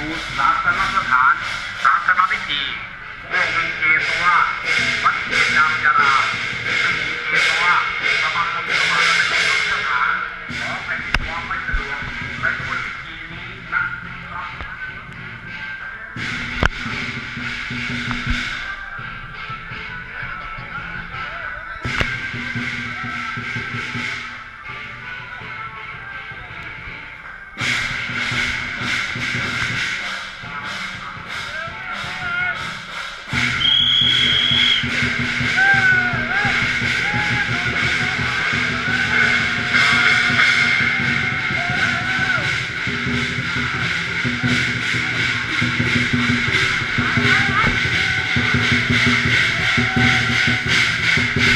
รูศาสนสถานศาสนพิธีเรื่องเป็นเกตว่าวัดเกตามยาลาเป็นเกตว่าสมาคมสมาคมสถานขอแผ่น Thank you.